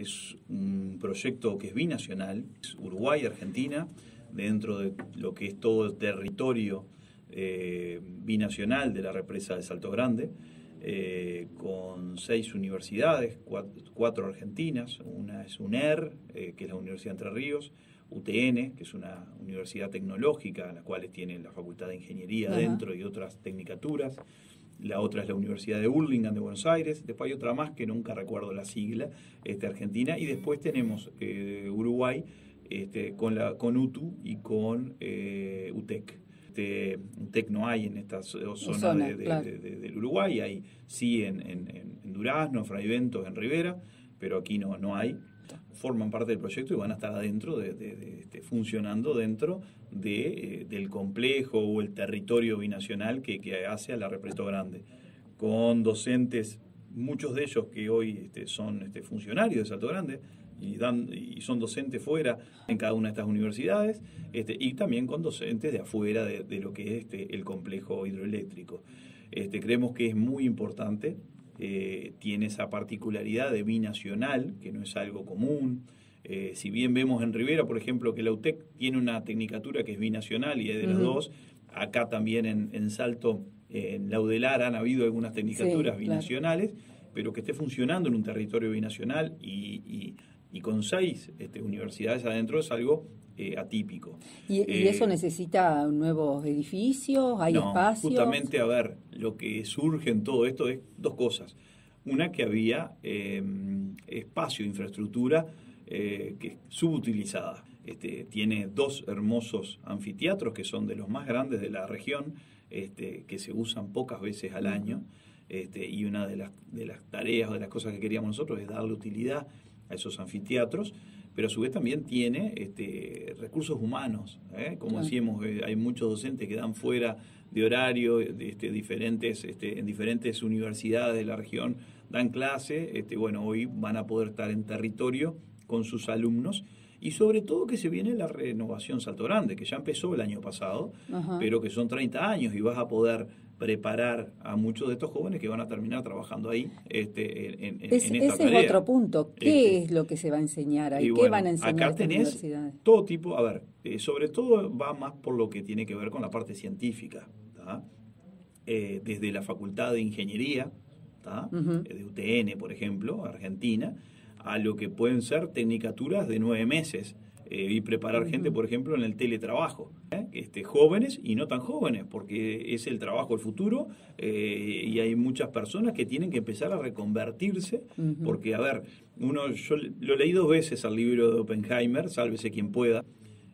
es un proyecto que es binacional, es Uruguay-Argentina, dentro de lo que es todo el territorio eh, binacional de la represa de Salto Grande, eh, con seis universidades, cuatro, argentinas, una es UNER, eh, que es la Universidad de Entre Ríos, UTN, que es una universidad tecnológica, la cual tiene la Facultad de Ingeniería dentro y otras tecnicaturas, la otra es la Universidad de Burlingame de Buenos Aires, después hay otra más que nunca recuerdo la sigla, este, Argentina, y después tenemos Uruguay este, con, la, con UTU y con UTEC este, no hay en esta zona, del Uruguay, hay sí en, en, Durazno, en Fraiventos, en Rivera, pero aquí no, no hay. Forman parte del proyecto y van a estar adentro, de, este, funcionando dentro de, eh, del complejo o el territorio binacional que, hace a la Represto Grande, con docentes, muchos de ellos que hoy este, son este, funcionarios de Salto Grande, y, dan, y son docentes fuera en cada una de estas universidades y también con docentes de afuera de, lo que es el complejo hidroeléctrico. Creemos que es muy importante, eh, tiene esa particularidad de binacional, que no es algo común. Eh, si bien vemos en Rivera, por ejemplo, que la UTEC tiene una tecnicatura que es binacional y es de los dos, acá también en, Salto, en Laudelar han habido algunas tecnicaturas binacionales, pero que esté funcionando en un territorio binacional y y con seis este, universidades adentro es algo eh, atípico. ¿Y, eso eh, necesita nuevos edificios? ¿Hay no, espacios? Justamente, a ver, lo que surge en todo esto es dos cosas. Una, que había eh, espacio, infraestructura que es subutilizada. Este, tiene dos hermosos anfiteatros que son de los más grandes de la región, este, que se usan pocas veces al año. Este, y una de las, de las tareas o de las cosas que queríamos nosotros es darle utilidad a esos anfiteatros, pero a su vez también tiene este, recursos humanos. ¿eh? Como decíamos, eh, hay muchos docentes que dan fuera de horario, de, este, diferentes, este, en diferentes universidades de la región, dan clase, este, bueno, hoy van a poder estar en territorio con sus alumnos y sobre todo que se viene la renovación Salto Grande, que ya empezó el año pasado, pero que son 30 años y vas a poder preparar a muchos de estos jóvenes que van a terminar trabajando ahí este, en, en, ese es otro punto. ¿Qué este, es lo que se va a enseñar ahí? ¿Qué van a enseñar acá tenés todo tipo, a ver, eh, sobre todo va más por lo que tiene que ver con la parte científica. Eh, desde la Facultad de Ingeniería, eh, de UTN, por ejemplo, Argentina, a lo que pueden ser tecnicaturas de nueve meses eh, y preparar gente, por ejemplo, en el teletrabajo. ¿eh? Este, jóvenes y no tan jóvenes, porque es el trabajo del futuro eh, y hay muchas personas que tienen que empezar a reconvertirse, porque, a ver, uno, yo lo leí dos veces al libro de Oppenheimer, Sálvese quien pueda,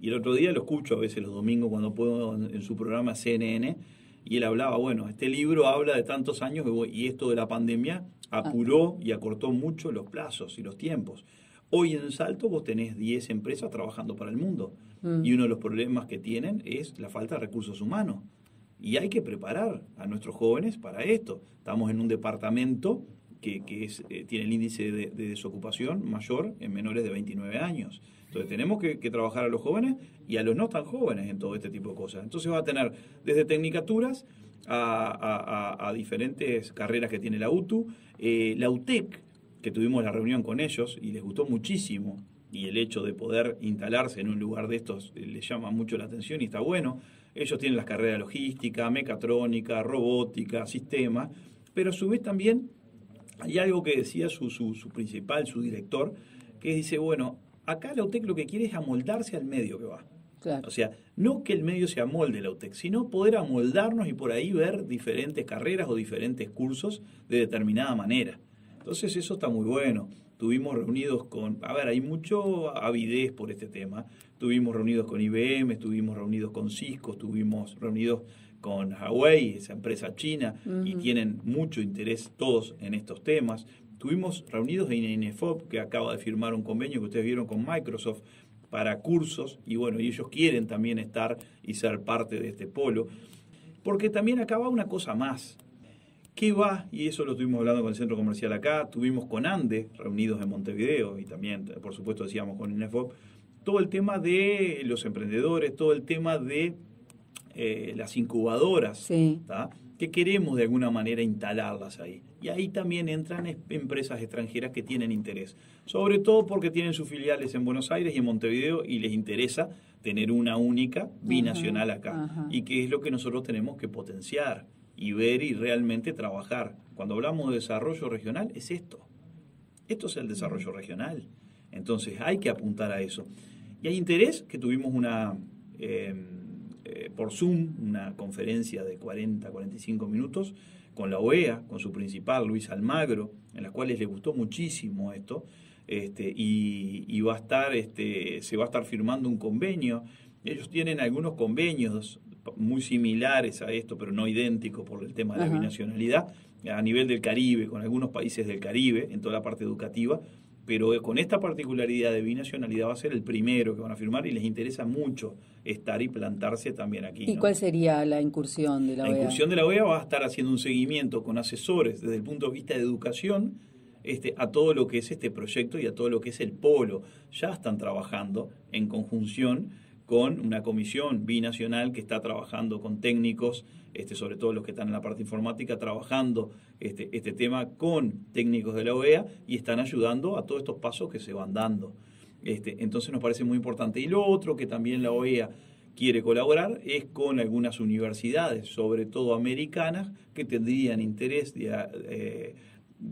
y el otro día lo escucho a veces los domingos cuando puedo en, su programa CNN, y él hablaba, bueno, este libro habla de tantos años y esto de la pandemia apuró y acortó mucho los plazos y los tiempos. Hoy en Salto vos tenés 10 empresas trabajando para el mundo mm. y uno de los problemas que tienen es la falta de recursos humanos. Y hay que preparar a nuestros jóvenes para esto. Estamos en un departamento que, es, eh, tiene el índice de, desocupación mayor en menores de 29 años. Entonces tenemos que, trabajar a los jóvenes y a los no tan jóvenes en todo este tipo de cosas. Entonces va a tener desde tecnicaturas a, diferentes carreras que tiene la UTU. Eh, la UTEC que tuvimos la reunión con ellos y les gustó muchísimo y el hecho de poder instalarse en un lugar de estos eh, les llama mucho la atención y está bueno. Ellos tienen las carreras de logística, mecatrónica, robótica, sistemas, pero a su vez también hay algo que decía su, su, su principal, su director, que dice, bueno, acá la UTEC lo que quiere es amoldarse al medio que va. O sea, no que el medio se amolde la UTEC, sino poder amoldarnos y por ahí ver diferentes carreras o diferentes cursos de determinada manera. Entonces eso está muy bueno. Tuvimos reunidos con, a ver, hay mucho avidez por este tema. Tuvimos reunidos con IBM, estuvimos reunidos con Cisco, estuvimos reunidos con Huawei, esa empresa china, y tienen mucho interés todos en estos temas. Tuvimos reunidos en INEFOP, que acaba de firmar un convenio que ustedes vieron con Microsoft para cursos, y bueno, y ellos quieren también estar y ser parte de este polo. Porque también acaba una cosa más. ¿Qué va? Y eso lo estuvimos hablando con el centro comercial acá, tuvimos con ANDE reunidos en Montevideo y también, por supuesto, decíamos con INEFOP, todo el tema de los emprendedores, todo el tema de eh, las incubadoras, que queremos de alguna manera instalarlas ahí. Y ahí también entran empresas extranjeras que tienen interés, sobre todo porque tienen sus filiales en Buenos Aires y en Montevideo y les interesa tener una única binacional acá. Y que es lo que nosotros tenemos que potenciar y ver y realmente trabajar. Cuando hablamos de desarrollo regional, es esto. Esto es el desarrollo regional. Entonces hay que apuntar a eso. Y hay interés, que tuvimos una, em, eh, por Zoom, una conferencia de 40, 45 minutos con la OEA, con su principal, Luis Almagro, en las cuales le gustó muchísimo esto, este, y, va a estar, este, se va a estar firmando un convenio. Ellos tienen algunos convenios muy similares a esto, pero no idénticos por el tema de la binacionalidad, a nivel del Caribe, con algunos países del Caribe, en toda la parte educativa, pero con esta particularidad de binacionalidad va a ser el primero que van a firmar y les interesa mucho estar y plantarse también aquí. ¿Y cuál sería la incursión de la, OEA? La incursión de la OEA va a estar haciendo un seguimiento con asesores desde el punto de vista de educación este, a todo lo que es este proyecto y a todo lo que es el polo. Ya están trabajando en conjunción con una comisión binacional que está trabajando con técnicos, este, sobre todo los que están en la parte informática, trabajando este, este tema con técnicos de la OEA y están ayudando a todos estos pasos que se van dando. Este, entonces nos parece muy importante. Y lo otro que también la OEA quiere colaborar es con algunas universidades, sobre todo americanas, que tendrían interés de, eh,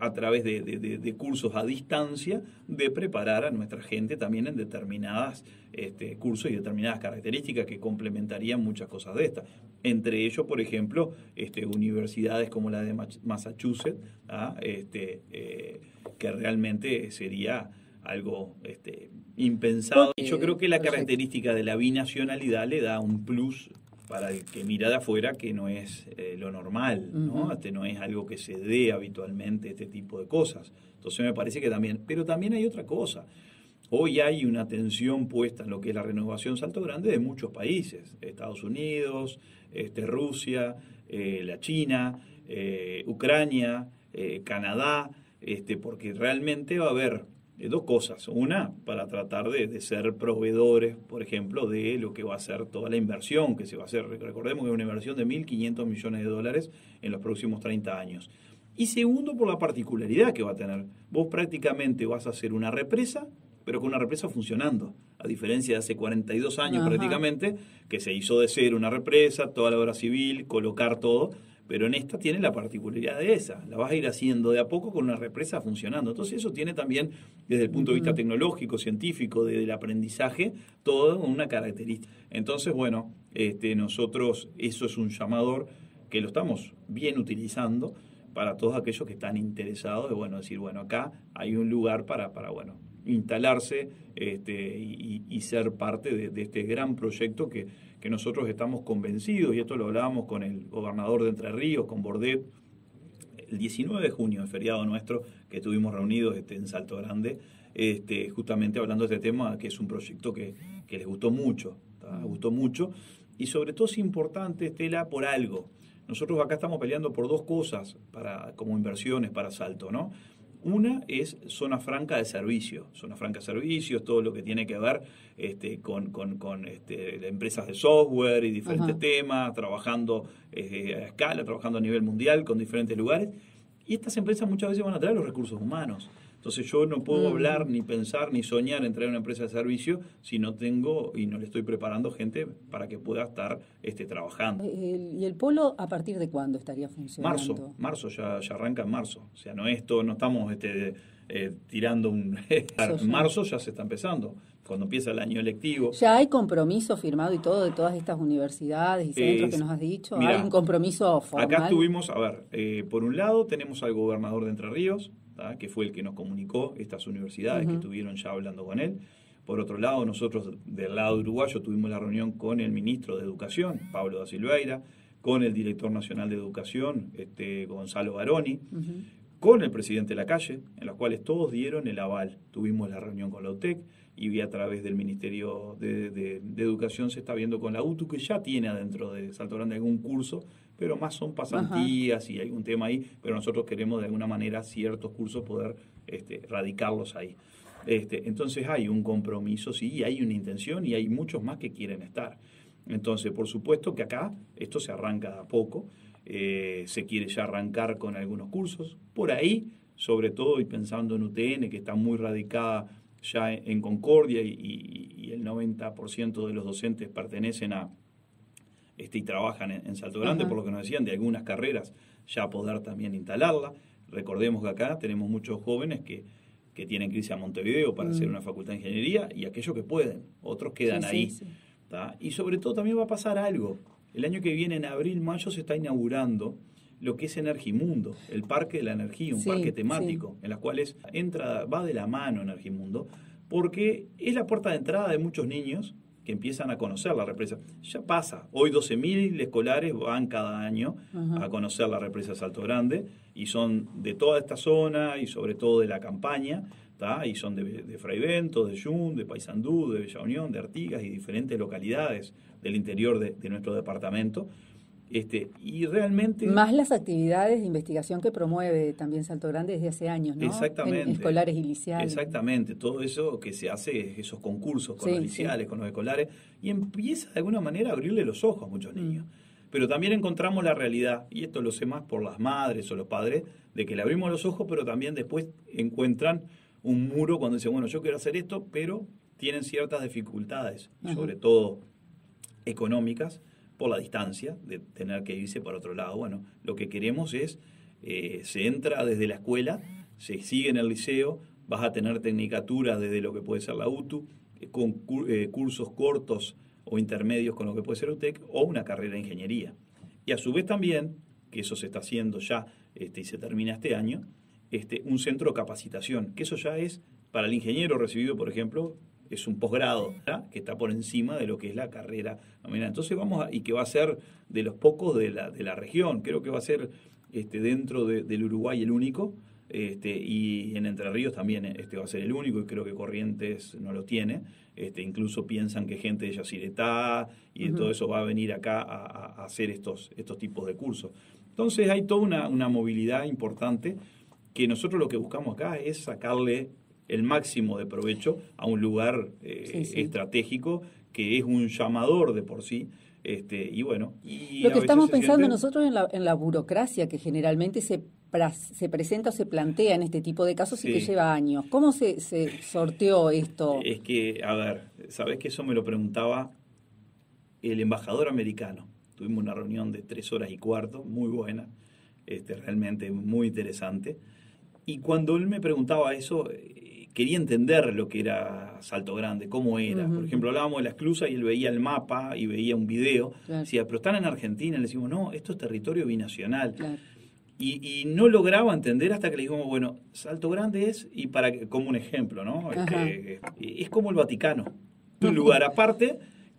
a través de, cursos a distancia, de preparar a nuestra gente también en determinadas este, cursos y determinadas características que complementarían muchas cosas de estas. Entre ellos, por ejemplo, este, universidades como la de Massachusetts, ¿ah? este, eh, que realmente sería algo este, impensado. Y yo creo que la característica de la binacionalidad le da un plus para el que mira de afuera que no es eh, lo normal, ¿no? Este no es algo que se dé habitualmente, este tipo de cosas. Entonces me parece que también, pero también hay otra cosa. Hoy hay una atención puesta en lo que es la renovación salto grande de muchos países, Estados Unidos, este, Rusia, eh, la China, eh, Ucrania, Canadá, este, porque realmente va a haber dos cosas. Una, para tratar de, ser proveedores, por ejemplo, de lo que va a ser toda la inversión que se va a hacer. Recordemos que es una inversión de 1.500 millones de dólares en los próximos 30 años. Y segundo, por la particularidad que va a tener. Vos prácticamente vas a hacer una represa, pero con una represa funcionando. A diferencia de hace 42 años prácticamente, que se hizo de ser una represa, toda la obra civil, colocar todo pero en esta tiene la particularidad de esa, la vas a ir haciendo de a poco con una represa funcionando. Entonces eso tiene también, desde el punto de vista tecnológico, científico, del aprendizaje, toda una característica. Entonces, bueno, este, nosotros eso es un llamador que lo estamos bien utilizando para todos aquellos que están interesados de, bueno, decir, bueno, acá hay un lugar para, para bueno, instalarse este, y, ser parte de, este gran proyecto que, que, nosotros estamos convencidos, y esto lo hablábamos con el gobernador de Entre Ríos, con Bordet, el 19 de junio, el feriado nuestro, que estuvimos reunidos este, en Salto Grande, este, justamente hablando de este tema, que es un proyecto que, que les gustó mucho, gustó mucho, y sobre todo es importante, Estela, por algo. Nosotros acá estamos peleando por dos cosas para, como inversiones para Salto, ¿no? Una es zona franca de servicio, zona franca de servicios, todo lo que tiene que ver este, con, con, este, empresas de software y diferentes temas, trabajando eh, a escala, trabajando a nivel mundial con diferentes lugares. Y estas empresas muchas veces van a traer los recursos humanos. Entonces yo no puedo mm. hablar, ni pensar, ni soñar en traer una empresa de servicio si no tengo y no le estoy preparando gente para que pueda estar este, trabajando. Eh, ¿Y el polo a partir de cuándo estaría funcionando? Marzo, marzo ya, ya arranca en marzo. O sea, no esto, no estamos este, eh, tirando un... marzo ya se está empezando cuando empieza el año electivo. ¿Ya hay compromiso firmado y todo de todas estas universidades y centros que nos has dicho? ¿Hay un compromiso formal? Acá estuvimos, a ver, eh, por un lado tenemos al gobernador de Entre Ríos, que fue el que nos comunicó estas universidades que estuvieron ya hablando con él. Por otro lado, nosotros del lado uruguayo tuvimos la reunión con el ministro de Educación, Pablo da Silveira, con el director nacional de Educación, este, Gonzalo Baroni, con el presidente de la calle, en los cuales todos dieron el aval. Tuvimos la reunión con la UTEC y a través del Ministerio de, Educación se está viendo con la UTU, que ya tiene adentro de Salto Grande algún curso pero más son pasantías y hay un tema ahí, pero nosotros queremos de alguna manera ciertos cursos poder este, radicarlos ahí. Este, entonces hay un compromiso, sí, hay una intención y hay muchos más que quieren estar. Entonces, por supuesto que acá esto se arranca a poco. eh, se quiere ya arrancar con algunos cursos. Por ahí, sobre todo, y pensando en UTN, que está muy radicada ya en, Concordia y, el 90% de los docentes pertenecen a este, y trabajan en, Salto Grande, por lo que nos decían, de algunas carreras ya poder también instalarla. Recordemos que acá tenemos muchos jóvenes que, que tienen que irse a Montevideo para hacer mm. una facultad de ingeniería y aquellos que pueden, otros quedan ahí. Y sobre todo también va a pasar algo. El año que viene, en abril, mayo, se está inaugurando lo que es Energimundo, el parque de la energía, un parque temático, en las cuales entra, va de la mano Energimundo, porque es la puerta de entrada de muchos niños que empiezan a conocer la represa. Ya pasa, hoy 12.000 escolares van cada año a conocer la represa Salto Grande y son de toda esta zona y sobre todo de la campaña, y son de, de Fraivento, de Yun, de Paysandú, de Bella Unión, de Artigas y diferentes localidades del interior de nuestro departamento. Este, y realmente... Más las actividades de investigación que promueve también Salto Grande desde hace años, ¿no? Exactamente. escolares y liceales. Exactamente, todo eso que se hace, esos concursos con los liceales, con los escolares, y empieza de alguna manera a abrirle los ojos a muchos niños. Mm. Pero también encontramos la realidad, y esto lo sé más por las madres o los padres, de que le abrimos los ojos, pero también después encuentran un muro cuando dicen, bueno, yo quiero hacer esto, pero tienen ciertas dificultades, sobre todo económicas, por la distancia de tener que irse para otro lado. Bueno, lo que queremos es, eh, se entra desde la escuela, se sigue en el liceo, vas a tener tecnicatura desde lo que puede ser la UTU, eh, con eh, cursos cortos o intermedios con lo que puede ser UTEC, o una carrera de ingeniería. Y a su vez también, que eso se está haciendo ya este, y se termina este año, este, un centro de capacitación, que eso ya es para el ingeniero recibido, por ejemplo, es un posgrado que está por encima de lo que es la carrera nominal. Entonces vamos a, y que va a ser de los pocos de la, de la región, creo que va a ser este, dentro del Uruguay el único, este, y en Entre Ríos también este va a ser el único, y creo que Corrientes no lo tiene. Este, incluso piensan que gente de Yacyretá y de todo eso va a venir acá a, hacer estos, estos tipos de cursos. Entonces hay toda una, una movilidad importante que nosotros lo que buscamos acá es sacarle el máximo de provecho a un lugar eh, estratégico que es un llamador de por sí. Este, y bueno, y lo que estamos pensando nosotros en la, en la burocracia que generalmente se, se presenta o se plantea en este tipo de casos y que lleva años. ¿Cómo se, se sorteó esto? Es que, a ver, sabes que eso me lo preguntaba el embajador americano. Tuvimos una reunión de tres horas y cuarto, muy buena, este, realmente muy interesante. Y cuando él me preguntaba eso, quería entender lo que era Salto Grande, cómo era. Por ejemplo, hablábamos de la esclusa y él veía el mapa y veía un video. Decía, pero están en Argentina. Le decimos, no, esto es territorio binacional. Y, no lograba entender hasta que le dijimos, bueno, Salto Grande es, y para como un ejemplo, ¿no? Este, es como el Vaticano. Un lugar aparte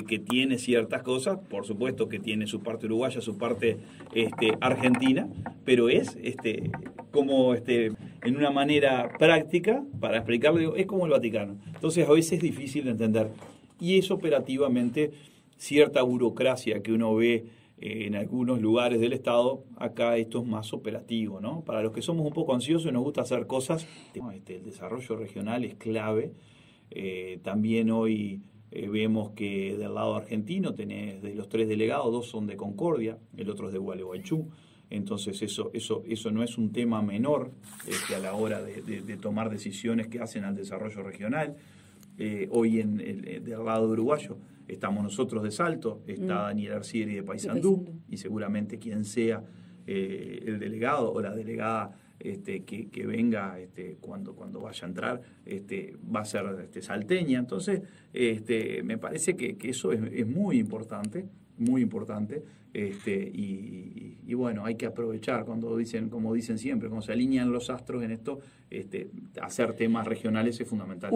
que, tiene ciertas cosas, por supuesto que tiene su parte uruguaya, su parte este, argentina, pero es este, como este, en una manera práctica, para explicarlo, es como el Vaticano. Entonces a veces es difícil de entender. Y es operativamente cierta burocracia que uno ve eh, en algunos lugares del Estado, acá esto es más operativo, ¿no? Para los que somos un poco ansiosos y nos gusta hacer cosas, este, el desarrollo regional es clave. Eh, también hoy eh, vemos que del lado argentino tenés de los tres delegados, dos son de Concordia, el otro es de Gualeguaychú. Entonces eso, eso, eso no es un tema menor este, a la hora de, tomar decisiones que hacen al desarrollo regional. Eh, hoy en el, eh, del lado uruguayo estamos nosotros de Salto, está mm. Daniel Arcieri de Paysandú, y seguramente quien sea el delegado o la delegada este, que, venga este, cuando, cuando vaya a entrar, este, va a ser este, salteña. Entonces, este, me parece que, eso es, muy importante, muy importante. Este, y, bueno, hay que aprovechar cuando dicen, como dicen siempre, cuando se alinean los astros en esto, este, hacer temas regionales es fundamental.